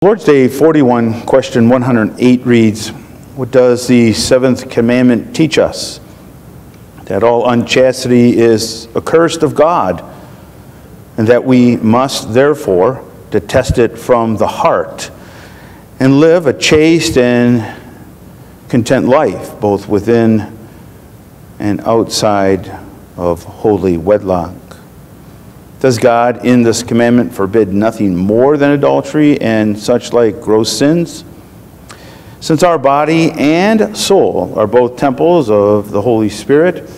Lord's Day 41, question 108 reads, What does the seventh commandment teach us? That all unchastity is accursed of God, and that we must therefore detest it from the heart and live a chaste and content life, both within and outside of holy wedlock. Does God in this commandment forbid nothing more than adultery and such like gross sins? Since our body and soul are both temples of the Holy Spirit,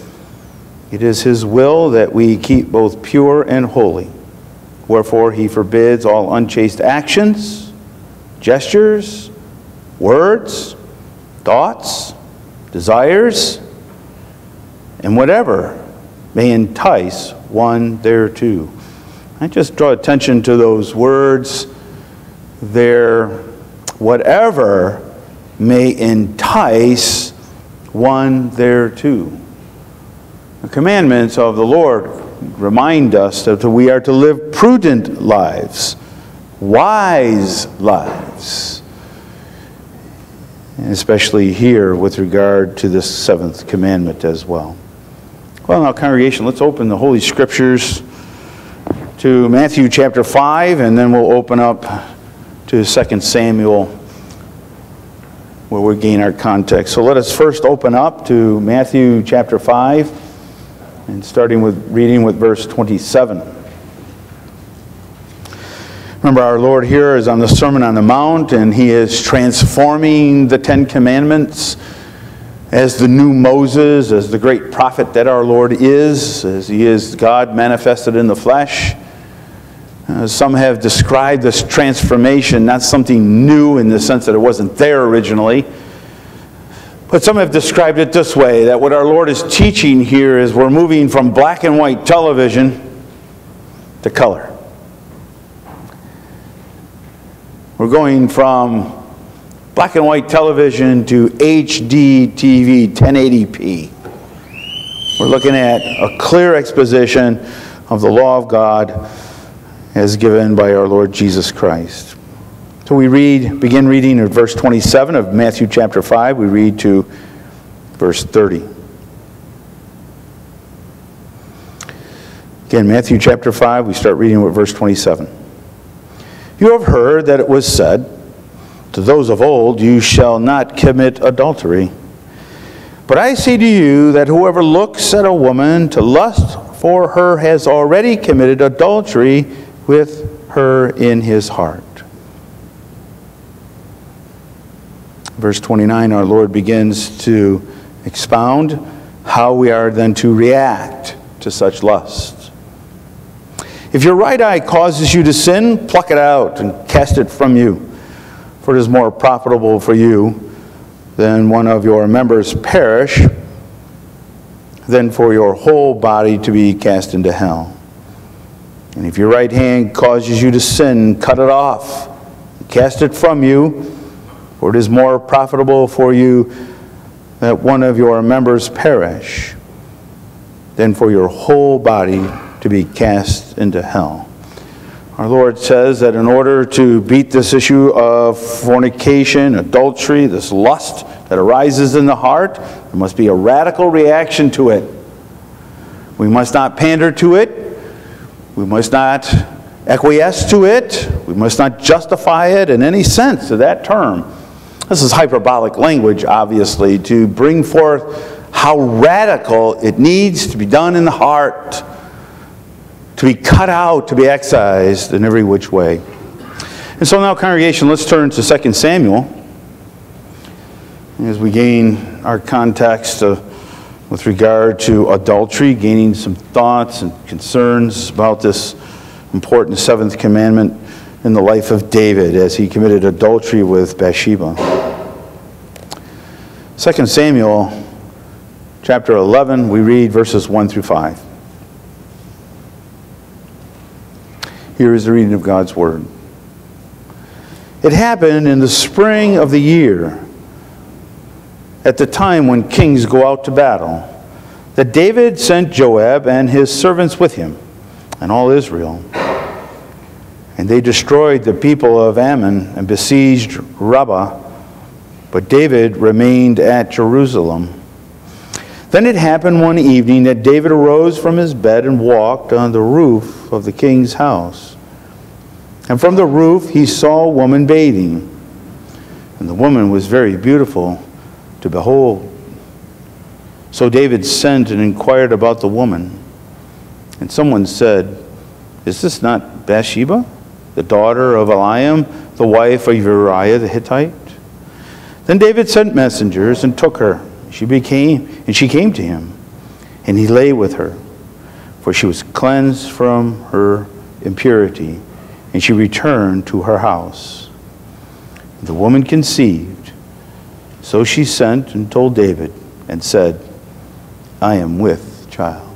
it is His will that we keep both pure and holy. Wherefore, He forbids all unchaste actions, gestures, words, thoughts, desires, and whatever may entice one thereto. I just draw attention to those words there, whatever may entice one thereto. The commandments of the Lord remind us that we are to live prudent lives, wise lives, especially here with regard to this seventh commandment as well. Well, now, congregation, let's open the Holy Scriptures to Matthew chapter 5, and then we'll open up to 2 Samuel, where we gain our context. So let us first open up to Matthew chapter 5, and starting with reading with verse 27. Remember, our Lord here is on the Sermon on the Mount, and he is transforming the Ten Commandments as the new Moses, as the great prophet that our Lord is, as he is God manifested in the flesh. Uh, some have described this transformation not something new in the sense that it wasn't there originally, but some have described it this way that what our Lord is teaching here is we're moving from black and white television to color. We're going from black and white television to HD TV 1080p. We're looking at a clear exposition of the law of God as given by our Lord Jesus Christ. So we read, begin reading at verse 27 of Matthew chapter 5. We read to verse 30. Again, Matthew chapter 5, we start reading with verse 27. You have heard that it was said, to those of old, You shall not commit adultery. But I say to you that whoever looks at a woman to lust for her has already committed adultery with her in his heart. Verse 29, our Lord begins to expound how we are then to react to such lust. If your right eye causes you to sin, pluck it out and cast it from you. For it is more profitable for you than one of your members perish than for your whole body to be cast into hell. And if your right hand causes you to sin, cut it off, cast it from you, for it is more profitable for you that one of your members perish than for your whole body to be cast into hell. Our Lord says that in order to beat this issue of fornication, adultery, this lust that arises in the heart, there must be a radical reaction to it. We must not pander to it. We must not acquiesce to it. We must not justify it in any sense of that term. This is hyperbolic language, obviously, to bring forth how radical it needs to be done in the heart to be cut out, to be excised in every which way. And so now, congregation, let's turn to 2 Samuel as we gain our context uh, with regard to adultery, gaining some thoughts and concerns about this important seventh commandment in the life of David as he committed adultery with Bathsheba. 2 Samuel chapter 11, we read verses 1 through 5. Here is the reading of God's Word. It happened in the spring of the year, at the time when kings go out to battle, that David sent Joab and his servants with him, and all Israel. And they destroyed the people of Ammon and besieged Rabbah, but David remained at Jerusalem. Then it happened one evening that David arose from his bed and walked on the roof of the king's house. And from the roof he saw a woman bathing. And the woman was very beautiful to behold. So David sent and inquired about the woman. And someone said, Is this not Bathsheba, the daughter of Eliam, the wife of Uriah the Hittite? Then David sent messengers and took her. She became, and she came to him, and he lay with her, for she was cleansed from her impurity, and she returned to her house. The woman conceived, so she sent and told David, and said, I am with child.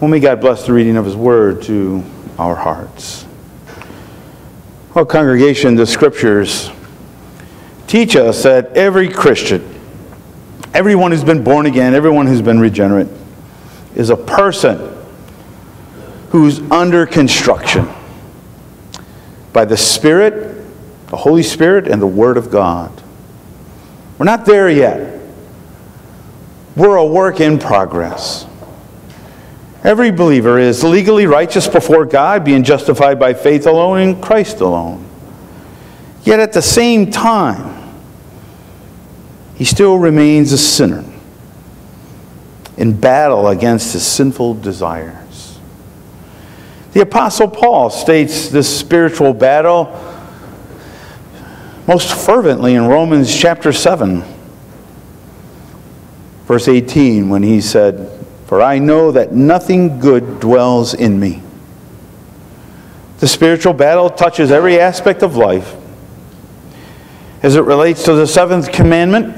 Well, may God bless the reading of his word to our hearts. Well, congregation, the scriptures teach us that every Christian, everyone who's been born again, everyone who's been regenerate, is a person who's under construction by the Spirit, the Holy Spirit, and the Word of God. We're not there yet. We're a work in progress. Every believer is legally righteous before God, being justified by faith alone in Christ alone. Yet at the same time, he still remains a sinner in battle against his sinful desires. The Apostle Paul states this spiritual battle most fervently in Romans chapter 7, verse 18, when he said, For I know that nothing good dwells in me. The spiritual battle touches every aspect of life. As it relates to the seventh commandment,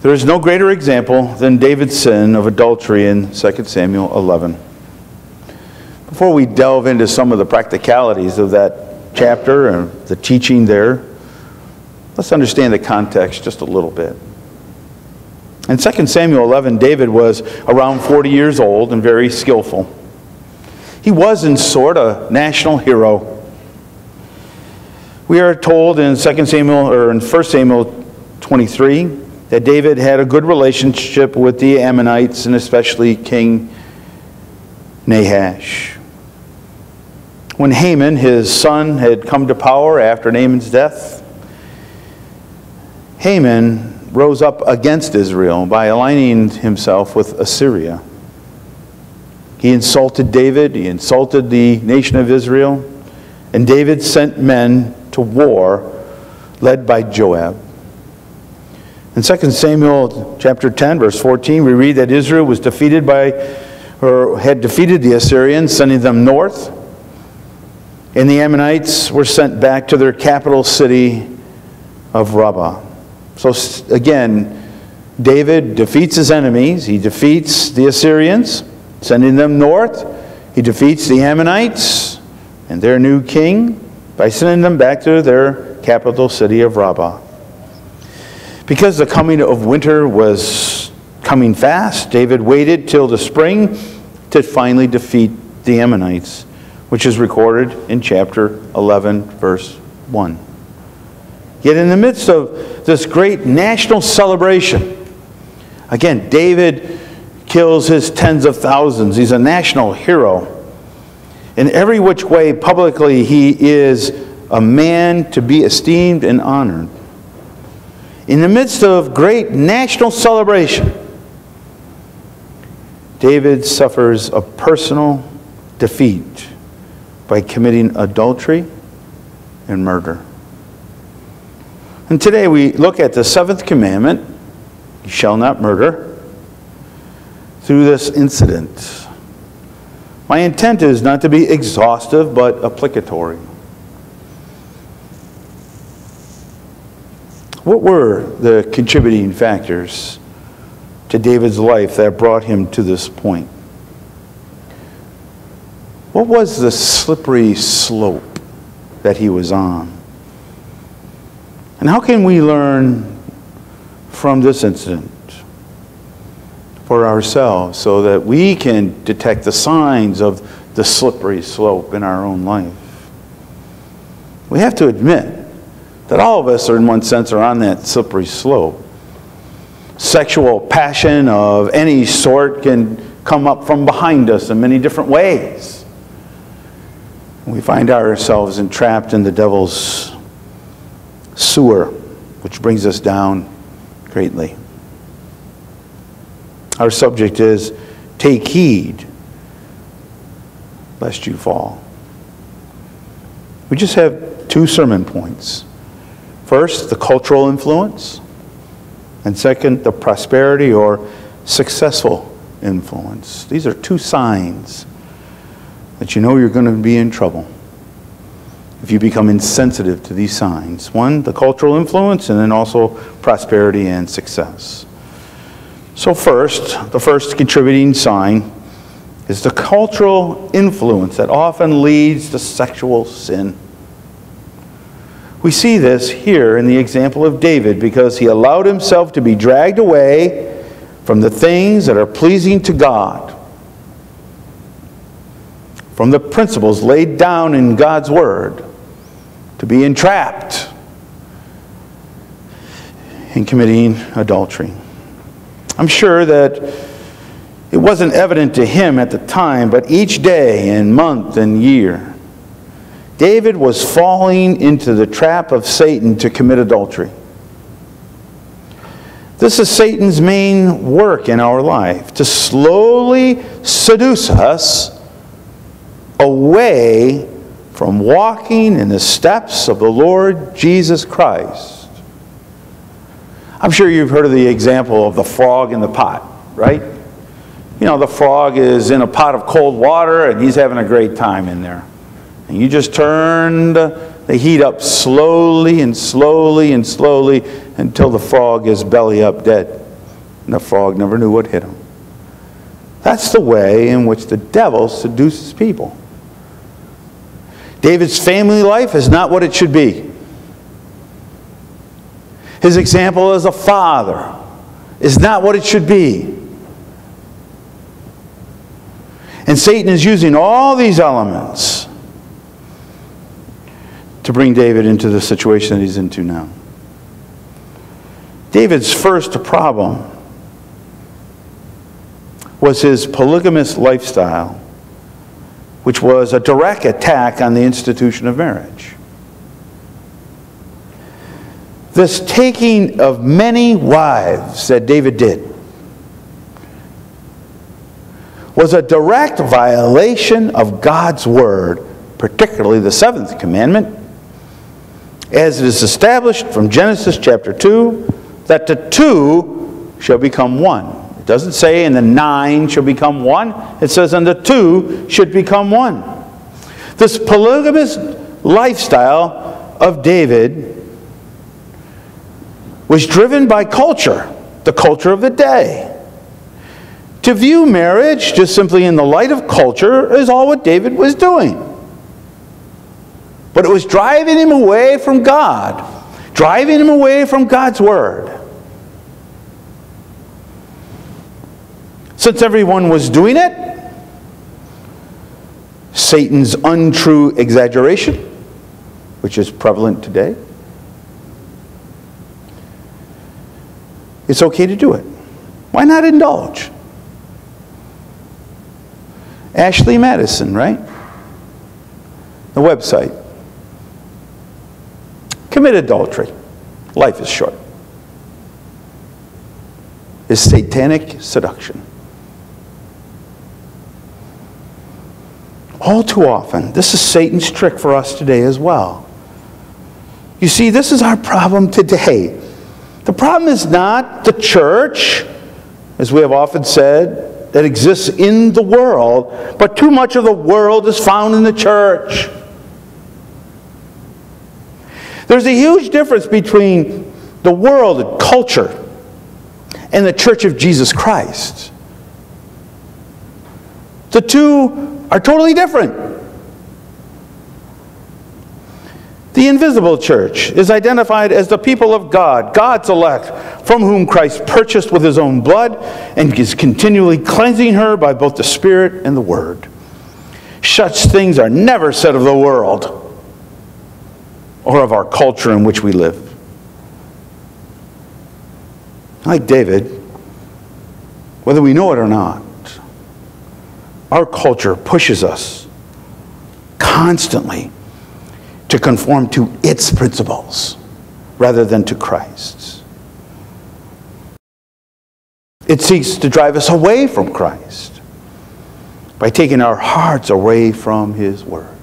there is no greater example than David's sin of adultery in 2 Samuel 11. Before we delve into some of the practicalities of that chapter and the teaching there, let's understand the context just a little bit. In 2 Samuel 11, David was around 40 years old and very skillful. He was, in sort, a national hero. We are told in 2 Samuel or in 1 Samuel 23 that David had a good relationship with the Ammonites and especially King Nahash. When Haman, his son, had come to power after Naaman's death, Haman rose up against Israel by aligning himself with Assyria. He insulted David, he insulted the nation of Israel, and David sent men to war led by Joab. In 2 Samuel chapter 10, verse 14, we read that Israel was defeated by, or had defeated the Assyrians, sending them north. And the Ammonites were sent back to their capital city of Rabbah. So again, David defeats his enemies. He defeats the Assyrians, sending them north. He defeats the Ammonites and their new king by sending them back to their capital city of Rabbah. Because the coming of winter was coming fast, David waited till the spring to finally defeat the Ammonites, which is recorded in chapter 11, verse 1. Yet, in the midst of this great national celebration, again, David kills his tens of thousands. He's a national hero. In every which way, publicly, he is a man to be esteemed and honored in the midst of great national celebration, David suffers a personal defeat by committing adultery and murder. And today we look at the seventh commandment you shall not murder through this incident. My intent is not to be exhaustive but applicatory. What were the contributing factors to David's life that brought him to this point? What was the slippery slope that he was on? And how can we learn from this incident for ourselves so that we can detect the signs of the slippery slope in our own life. We have to admit that all of us are, in one sense, are on that slippery slope. Sexual passion of any sort can come up from behind us in many different ways. We find ourselves entrapped in the devil's sewer, which brings us down greatly. Our subject is take heed lest you fall. We just have two sermon points. First, the cultural influence, and second, the prosperity or successful influence. These are two signs that you know you're going to be in trouble if you become insensitive to these signs. One, the cultural influence, and then also prosperity and success. So, first, the first contributing sign is the cultural influence that often leads to sexual sin. We see this here in the example of David because he allowed himself to be dragged away from the things that are pleasing to God, from the principles laid down in God's Word, to be entrapped in committing adultery. I'm sure that it wasn't evident to him at the time, but each day and month and year, David was falling into the trap of Satan to commit adultery. This is Satan's main work in our life to slowly seduce us away from walking in the steps of the Lord Jesus Christ. I'm sure you've heard of the example of the frog in the pot, right? You know, the frog is in a pot of cold water and he's having a great time in there. And you just turn the heat up slowly and slowly and slowly until the frog is belly up dead. And the frog never knew what hit him. That's the way in which the devil seduces people. David's family life is not what it should be. His example as a father is not what it should be. And Satan is using all these elements to bring David into the situation that he's into now. David's first problem was his polygamous lifestyle, which was a direct attack on the institution of marriage. This taking of many wives that David did was a direct violation of God's word, particularly the seventh commandment, as it is established from Genesis chapter 2 that the two shall become one. It doesn't say and the nine shall become one, it says and the two should become one. This polygamous lifestyle of David was driven by culture, the culture of the day. To view marriage just simply in the light of culture is all what David was doing. But it was driving him away from God, driving him away from God's Word. Since everyone was doing it, Satan's untrue exaggeration, which is prevalent today, It's okay to do it. Why not indulge? Ashley Madison, right? The website. Commit adultery. Life is short. Is satanic seduction. All too often, this is Satan's trick for us today as well. You see, this is our problem today. The problem is not the church, as we have often said, that exists in the world, but too much of the world is found in the church. There's a huge difference between the world and culture and the church of Jesus Christ. The two are totally different. The invisible church is identified as the people of God, God's elect, from whom Christ purchased with his own blood and is continually cleansing her by both the Spirit and the Word. Such things are never said of the world or of our culture in which we live. Like David, whether we know it or not, our culture pushes us constantly to conform to its principles rather than to Christ's. It seeks to drive us away from Christ by taking our hearts away from His Word.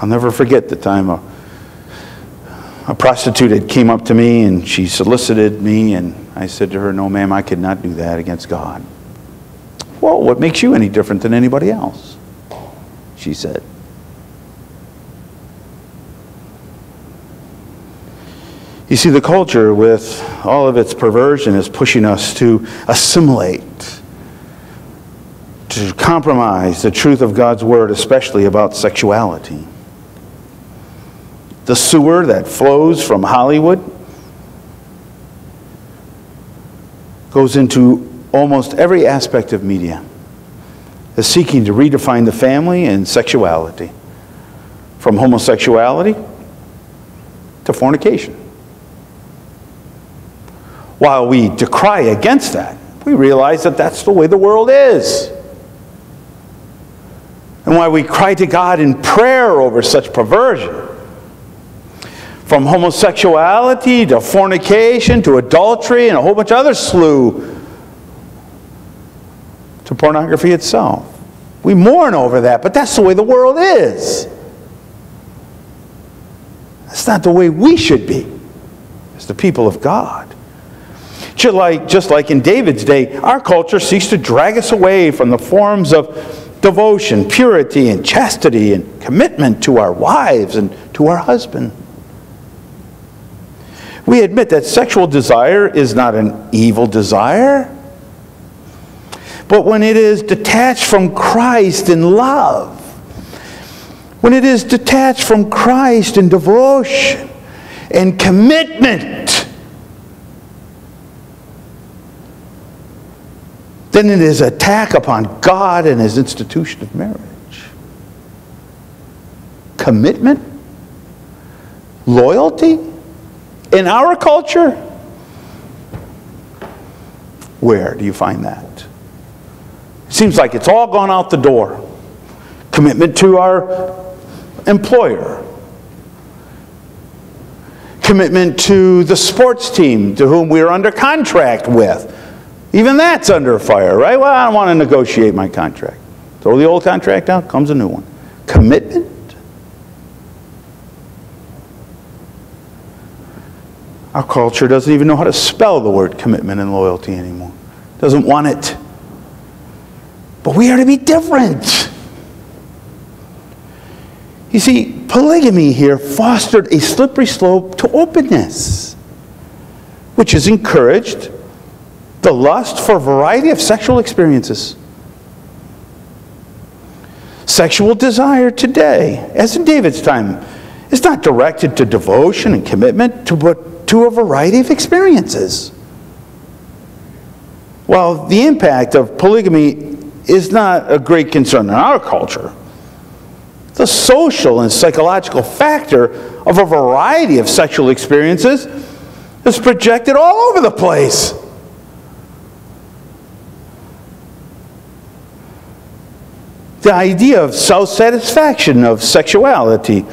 I'll never forget the time a, prostitute had came up to me and she solicited me, and I said to her, No, ma'am, I could not do that against God. Well, what makes you any different than anybody else? She said. You see, the culture, with all of its perversion, is pushing us to assimilate, to compromise the truth of God's Word, especially about sexuality. The sewer that flows from Hollywood goes into almost every aspect of media, is seeking to redefine the family and sexuality, from homosexuality to fornication. While we decry against that, we realize that that's the way the world is. And why we cry to God in prayer over such perversion. From homosexuality to fornication to adultery and a whole bunch of other slew to pornography itself. We mourn over that, but that's the way the world is. That's not the way we should be as the people of God. Just like, just like in David's day, our culture seeks to drag us away from the forms of devotion, purity, and chastity and commitment to our wives and to our husband. We admit that sexual desire is not an evil desire, but when it is detached from Christ in love, when it is detached from Christ in devotion and commitment, then it is attack upon God and his institution of marriage. Commitment? Loyalty? In our culture? Where do you find that? Seems like it's all gone out the door. Commitment to our employer. Commitment to the sports team to whom we're under contract with. Even that's under fire, right? Well, I don't want to negotiate my contract. Throw the old contract out, comes a new one. Commitment? Our culture doesn't even know how to spell the word commitment and loyalty anymore. Doesn't want it. But we are to be different. You see, polygamy here fostered a slippery slope to openness, which is encouraged the lust for a variety of sexual experiences. Sexual desire today, as in David's time, is not directed to devotion and commitment, to, but to a variety of experiences. While the impact of polygamy is not a great concern in our culture, the social and psychological factor of a variety of sexual experiences is projected all over the place. the idea of self satisfaction of sexuality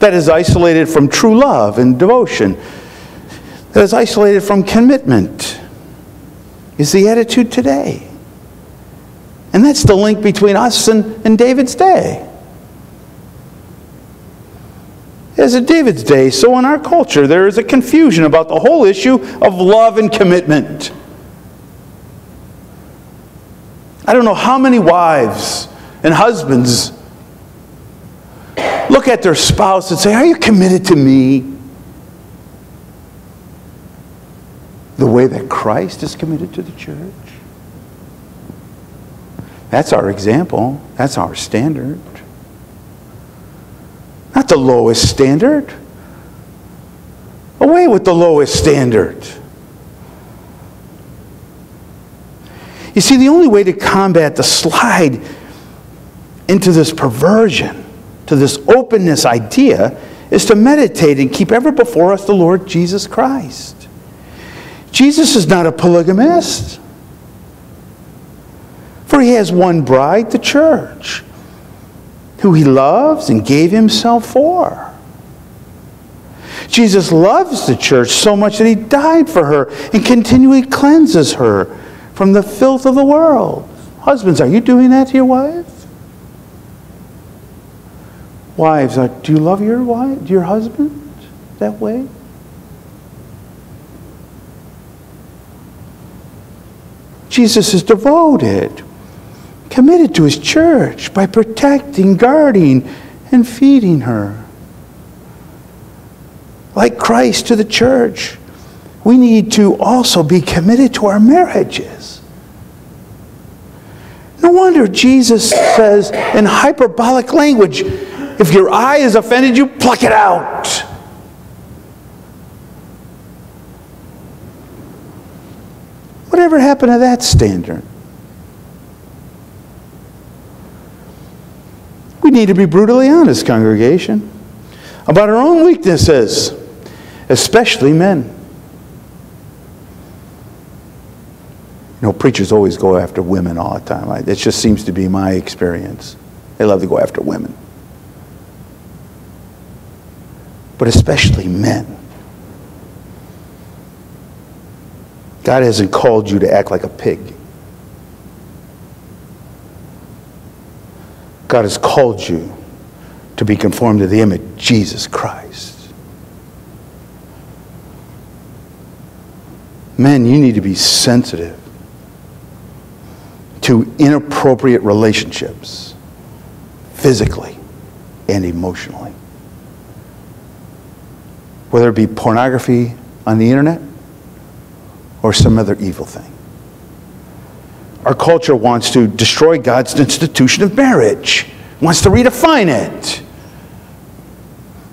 that is isolated from true love and devotion, that is isolated from commitment, is the attitude today. And that's the link between us and, and David's day. As in David's day, so in our culture, there is a confusion about the whole issue of love and commitment. I don't know how many wives and husbands look at their spouse and say, Are you committed to me? The way that Christ is committed to the church. That's our example. That's our standard. Not the lowest standard. Away with the lowest standard. You see, the only way to combat the slide into this perversion, to this openness idea, is to meditate and keep ever before us the Lord Jesus Christ. Jesus is not a polygamist, for he has one bride, the church, who he loves and gave himself for. Jesus loves the church so much that he died for her and continually cleanses her from the filth of the world. Husbands, are you doing that to your wives? Wives, do you love your wife, your husband that way? Jesus is devoted, committed to his church by protecting, guarding, and feeding her. Like Christ to the church, we need to also be committed to our marriages. No wonder Jesus says in hyperbolic language, if your eye is offended you, pluck it out. Whatever happened to that standard? We need to be brutally honest, congregation, about our own weaknesses, especially men. You know, preachers always go after women all the time. It just seems to be my experience. They love to go after women. but especially men. God hasn't called you to act like a pig. God has called you to be conformed to the image of Jesus Christ. Men, you need to be sensitive to inappropriate relationships, physically and emotionally whether it be pornography on the internet or some other evil thing. Our culture wants to destroy God's institution of marriage, wants to redefine it.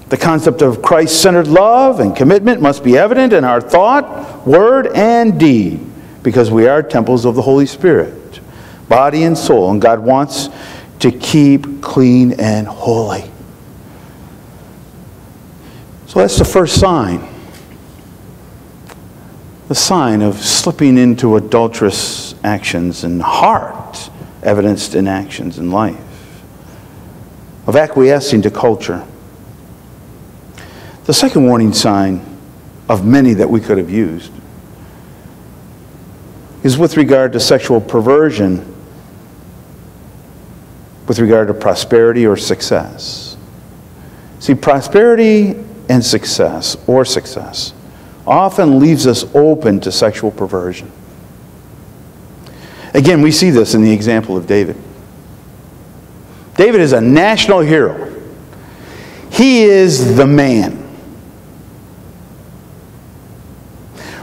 The concept of Christ centered love and commitment must be evident in our thought, word, and deed because we are temples of the Holy Spirit, body and soul, and God wants to keep clean and holy. So that's the first sign. The sign of slipping into adulterous actions and heart evidenced in actions in life, of acquiescing to culture. The second warning sign of many that we could have used is with regard to sexual perversion, with regard to prosperity or success. See, prosperity and success or success often leaves us open to sexual perversion. Again, we see this in the example of David. David is a national hero. He is the man.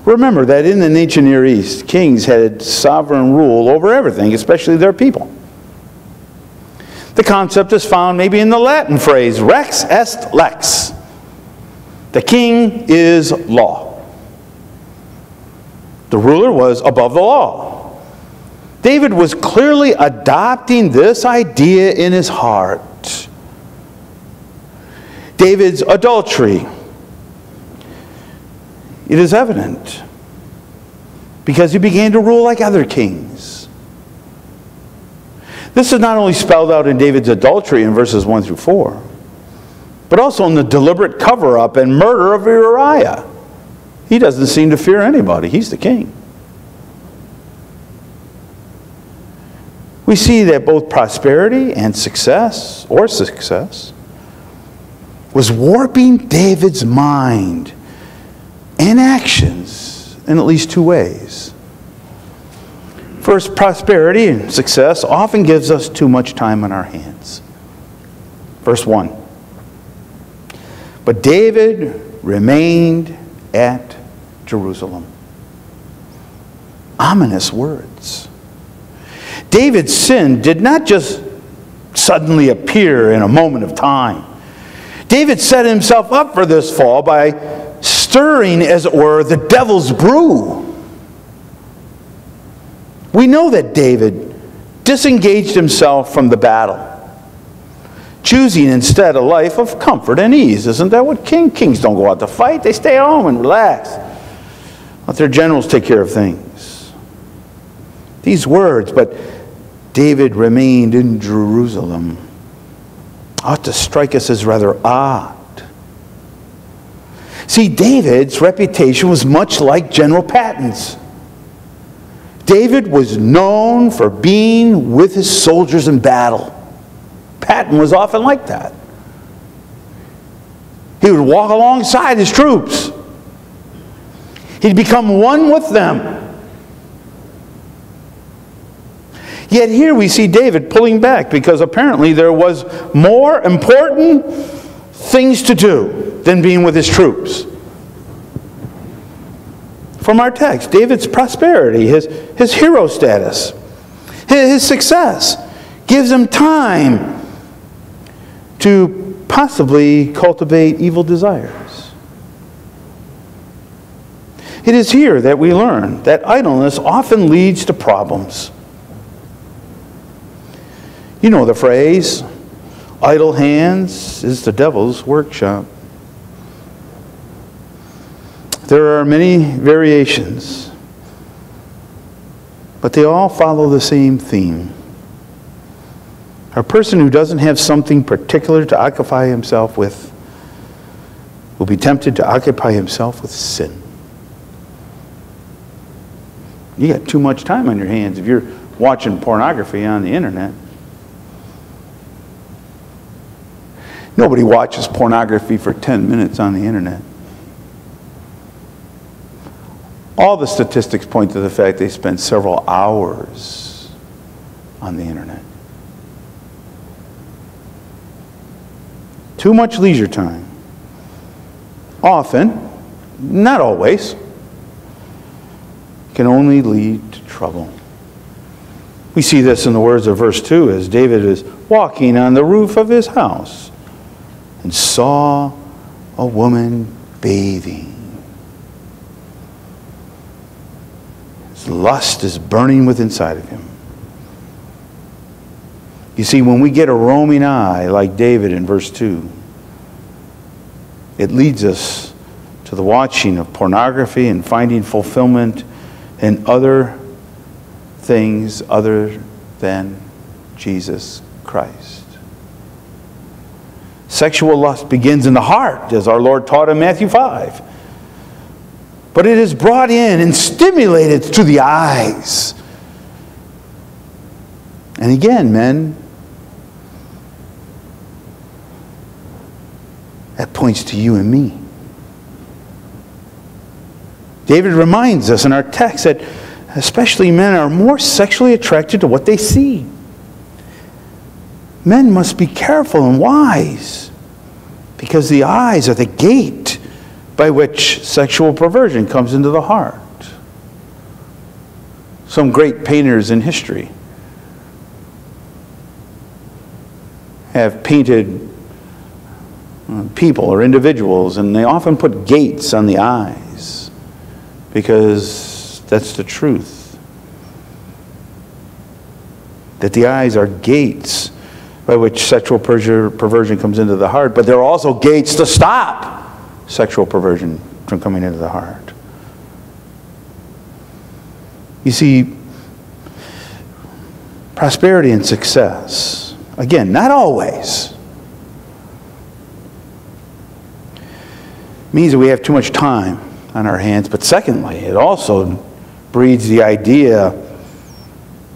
Remember that in the ancient Near East, kings had sovereign rule over everything, especially their people. The concept is found maybe in the Latin phrase, rex est lex. The king is law. The ruler was above the law. David was clearly adopting this idea in his heart. David's adultery, it is evident because he began to rule like other kings. This is not only spelled out in David's adultery in verses 1 through 4 but also in the deliberate cover up and murder of Uriah. He doesn't seem to fear anybody, he's the king. We see that both prosperity and success, or success, was warping David's mind and actions in at least two ways. First, prosperity and success often gives us too much time on our hands. Verse 1 but David remained at Jerusalem. Ominous words. David's sin did not just suddenly appear in a moment of time. David set himself up for this fall by stirring, as it were, the devil's brew. We know that David disengaged himself from the battle, choosing instead a life of comfort and ease. Isn't that what king? Kings don't go out to fight, they stay home and relax. Let their generals take care of things. These words, but David remained in Jerusalem, ought to strike us as rather odd. See, David's reputation was much like General Patton's. David was known for being with his soldiers in battle. Patton was often like that. He would walk alongside his troops. He'd become one with them. Yet here we see David pulling back because apparently there was more important things to do than being with his troops from our text David's prosperity, his, his hero status, his, his success gives him time to possibly cultivate evil desires. It is here that we learn that idleness often leads to problems. You know the phrase, idle hands is the devil's workshop. There are many variations, but they all follow the same theme. A person who doesn't have something particular to occupy himself with will be tempted to occupy himself with sin. You got too much time on your hands if you're watching pornography on the internet. Nobody watches pornography for 10 minutes on the internet. All the statistics point to the fact they spend several hours on the internet. Too much leisure time. Often, not always, can only lead to trouble. We see this in the words of verse 2 as David is walking on the roof of his house and saw a woman bathing. His lust is burning within inside of him. You see, when we get a roaming eye like David in verse 2, it leads us to the watching of pornography and finding fulfillment in other things other than Jesus Christ. Sexual lust begins in the heart, as our Lord taught in Matthew 5 but it is brought in and stimulated to the eyes. And again, men, that points to you and me. David reminds us in our text that especially men are more sexually attracted to what they see. Men must be careful and wise because the eyes are the gate by which sexual perversion comes into the heart. Some great painters in history have painted Uh, people or individuals, and they often put gates on the eyes because that's the truth. That the eyes are gates by which sexual perversion comes into the heart, but there are also gates to stop sexual perversion from coming into the heart. You see, prosperity and success, again, not always, means that we have too much time on our hands, but secondly, it also breeds the idea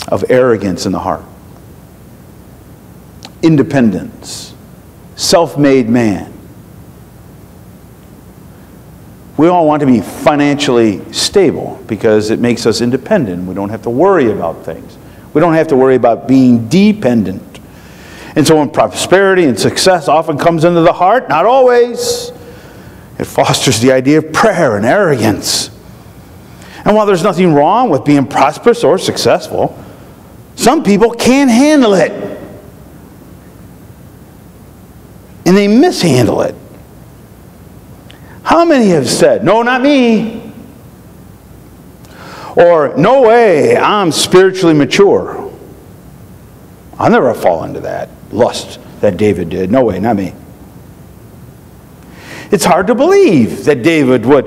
of arrogance in the heart, independence, self made man. We all want to be financially stable because it makes us independent. We don't have to worry about things. We don't have to worry about being dependent. And so when prosperity and success often comes into the heart, not always, it fosters the idea of prayer and arrogance. And while there's nothing wrong with being prosperous or successful, some people can't handle it. And they mishandle it. How many have said, No, not me? Or, no way, I'm spiritually mature. I'll never fall into that lust that David did. No way, not me. It's hard to believe that David would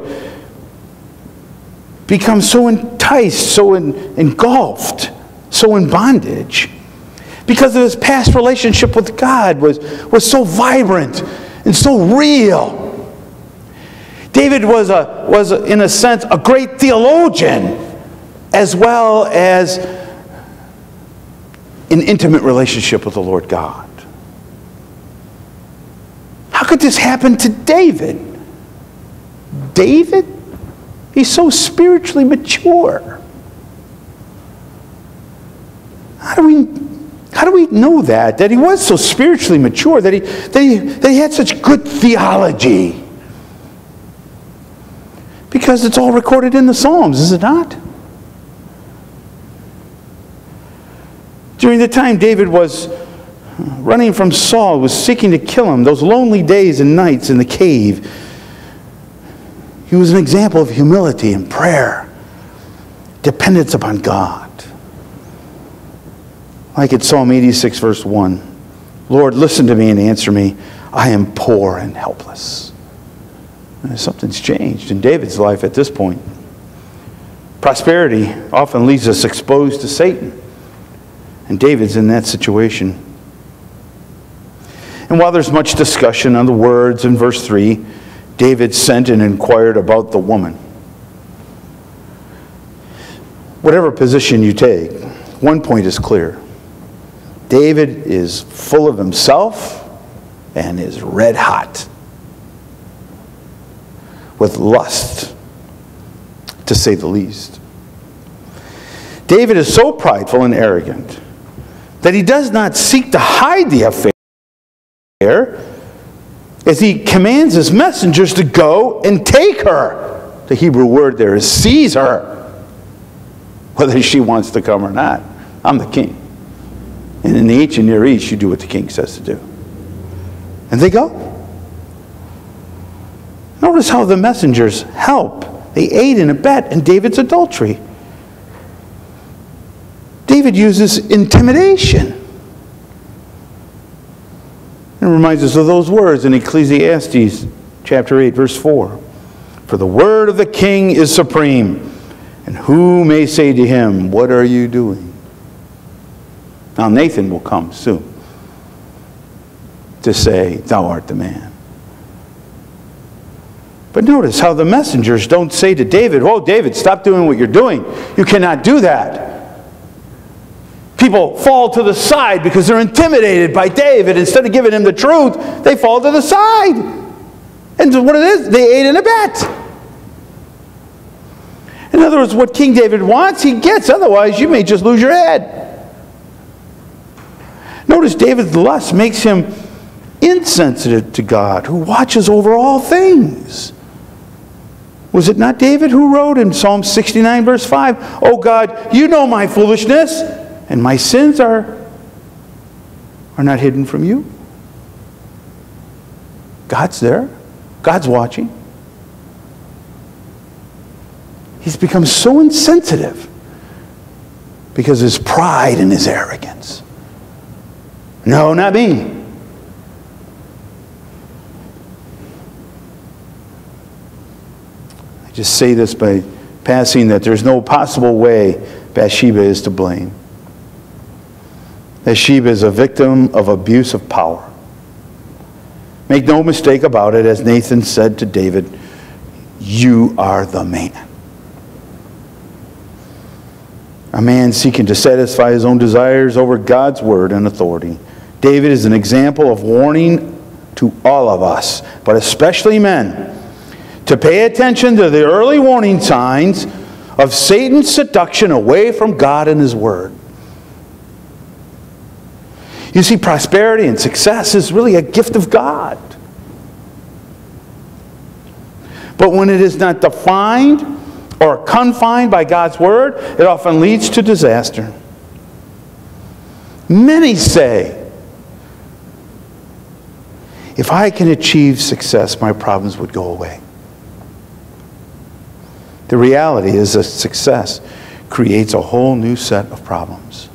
become so enticed, so engulfed, so in bondage because of his past relationship with God was, was so vibrant and so real. David was, a, was a, in a sense, a great theologian as well as an intimate relationship with the Lord God. How could this happen to David? David? He's so spiritually mature. How do we how do we know that? That he was so spiritually mature, that he, that he, that he had such good theology. Because it's all recorded in the Psalms, is it not? During the time David was running from Saul, was seeking to kill him, those lonely days and nights in the cave, he was an example of humility and prayer, dependence upon God. Like in Psalm 86, verse 1 Lord, listen to me and answer me. I am poor and helpless. And something's changed in David's life at this point. Prosperity often leaves us exposed to Satan. And David's in that situation. And while there's much discussion on the words in verse 3, David sent and inquired about the woman. Whatever position you take, one point is clear David is full of himself and is red hot with lust, to say the least. David is so prideful and arrogant that he does not seek to hide the affair as he commands his messengers to go and take her. The Hebrew word there is seize her, whether she wants to come or not. I'm the king. And in the ancient Near East, you do what the king says to do. And they go. Notice how the messengers help. They aid and abet in David's adultery. David uses intimidation. It reminds us of those words in Ecclesiastes chapter 8, verse 4. For the word of the king is supreme, and who may say to him, What are you doing? Now, Nathan will come soon to say, Thou art the man. But notice how the messengers don't say to David, Oh, David, stop doing what you're doing. You cannot do that. People fall to the side because they're intimidated by David. Instead of giving him the truth, they fall to the side. And what it is, they ate in a bet. In other words, what King David wants, he gets. Otherwise, you may just lose your head. Notice David's lust makes him insensitive to God, who watches over all things. Was it not David who wrote in Psalm 69, verse 5, Oh God, you know my foolishness, and my sins are, are not hidden from you? God's there, God's watching. He's become so insensitive because of his pride and his arrogance. No, not me. I just say this by passing that there's no possible way Bathsheba is to blame. Bathsheba is a victim of abuse of power. Make no mistake about it, as Nathan said to David, you are the man. A man seeking to satisfy his own desires over God's word and authority. David is an example of warning to all of us, but especially men, to pay attention to the early warning signs of Satan's seduction away from God and His Word. You see, prosperity and success is really a gift of God. But when it is not defined or confined by God's Word, it often leads to disaster. Many say, if I can achieve success, my problems would go away. The reality is that success creates a whole new set of problems.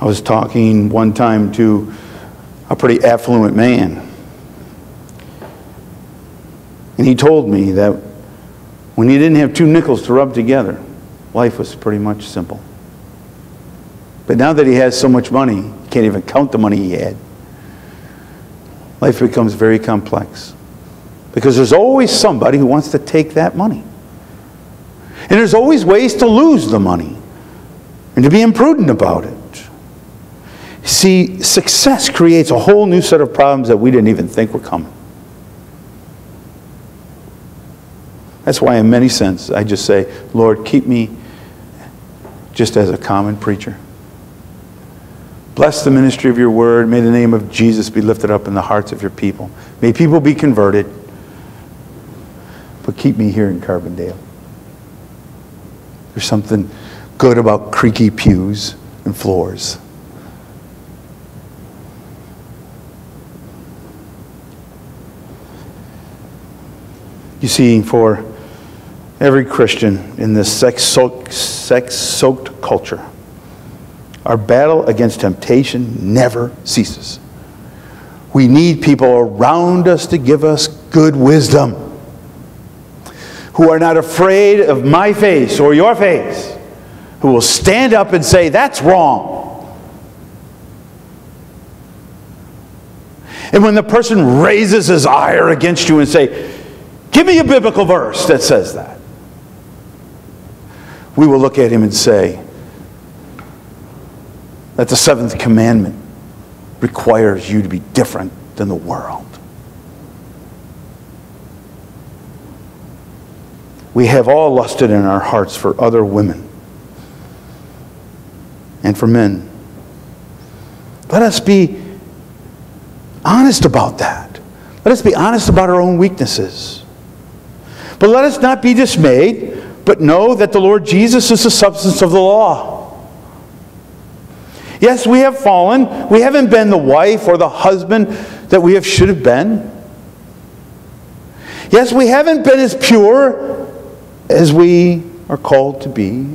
I was talking one time to a pretty affluent man. And he told me that when he didn't have two nickels to rub together, life was pretty much simple. But now that he has so much money, he can't even count the money he had. Life becomes very complex. Because there's always somebody who wants to take that money. And there's always ways to lose the money and to be imprudent about it. See, success creates a whole new set of problems that we didn't even think were coming. That's why, in many senses, I just say, Lord, keep me just as a common preacher. Bless the ministry of your word. May the name of Jesus be lifted up in the hearts of your people. May people be converted. But keep me here in Carbondale. There's something good about creaky pews and floors. You see, for every Christian in this sex soaked culture, our battle against temptation never ceases. We need people around us to give us good wisdom, who are not afraid of my face or your face, who will stand up and say, That's wrong. And when the person raises his ire against you and say, Give me a biblical verse that says that. We will look at him and say that the seventh commandment requires you to be different than the world. We have all lusted in our hearts for other women and for men. Let us be honest about that. Let us be honest about our own weaknesses. But let us not be dismayed, but know that the Lord Jesus is the substance of the law. Yes, we have fallen. We haven't been the wife or the husband that we have should have been. Yes, we haven't been as pure as we are called to be.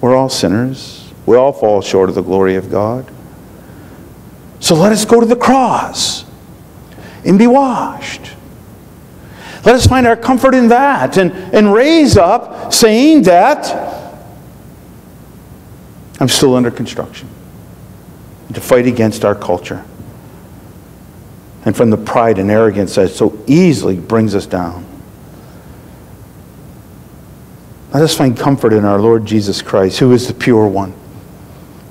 We're all sinners. We all fall short of the glory of God. So let us go to the cross and be washed. Let us find our comfort in that and, and raise up saying that I'm still under construction. To fight against our culture. And from the pride and arrogance that so easily brings us down. Let us find comfort in our Lord Jesus Christ, who is the pure one,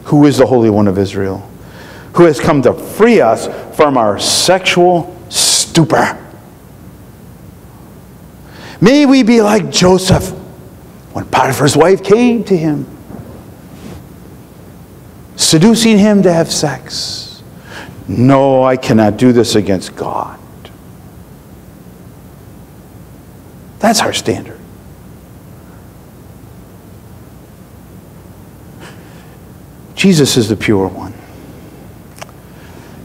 who is the Holy One of Israel, who has come to free us from our sexual stupor. May we be like Joseph when Potiphar's wife came to him, seducing him to have sex. No, I cannot do this against God. That's our standard. Jesus is the pure one.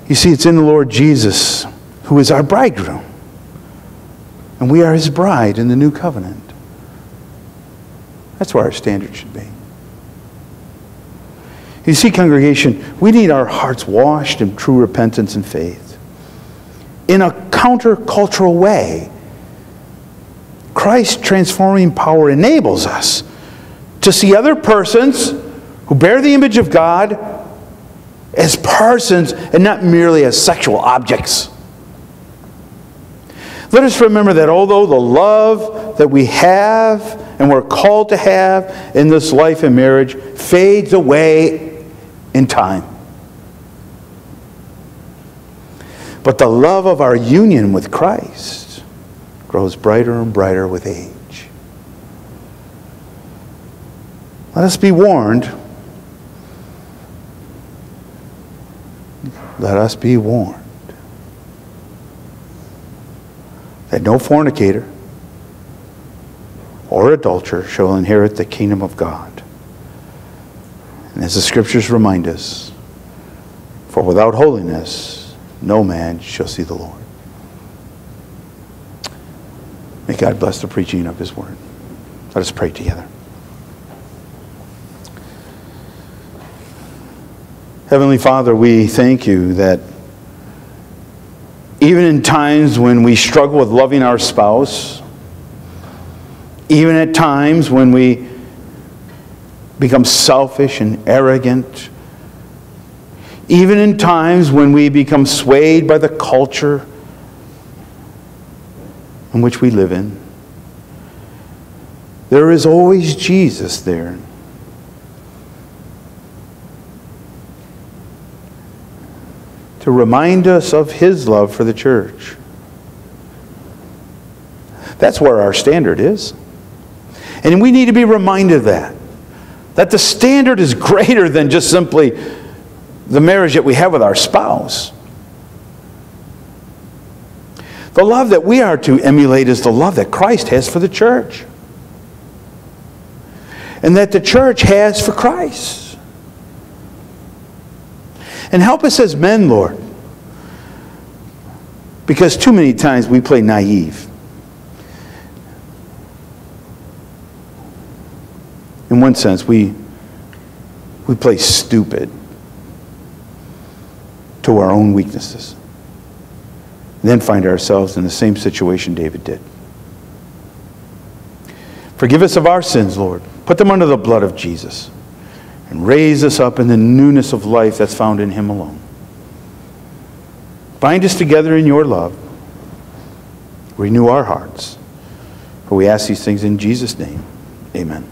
You see, it's in the Lord Jesus who is our bridegroom. And we are his bride in the new covenant. That's where our standard should be. You see, congregation, we need our hearts washed in true repentance and faith. In a countercultural way, Christ's transforming power enables us to see other persons who bear the image of God as persons and not merely as sexual objects. Let us remember that although the love that we have and we're called to have in this life and marriage fades away in time, but the love of our union with Christ grows brighter and brighter with age. Let us be warned. Let us be warned that no fornicator or adulterer shall inherit the kingdom of God. And as the scriptures remind us, for without holiness no man shall see the Lord. May God bless the preaching of his word. Let us pray together. Heavenly Father, we thank you that even in times when we struggle with loving our spouse, even at times when we become selfish and arrogant, even in times when we become swayed by the culture in which we live in, there is always Jesus there. To remind us of his love for the church. That's where our standard is. And we need to be reminded of that. That the standard is greater than just simply the marriage that we have with our spouse. The love that we are to emulate is the love that Christ has for the church. And that the church has for Christ. And help us as men, Lord. Because too many times we play naive. In one sense, we, we play stupid to our own weaknesses. then find ourselves in the same situation David did. Forgive us of our sins, Lord. Put them under the blood of Jesus. And raise us up in the newness of life that's found in Him alone. Bind us together in your love. Renew our hearts. For we ask these things in Jesus' name. Amen.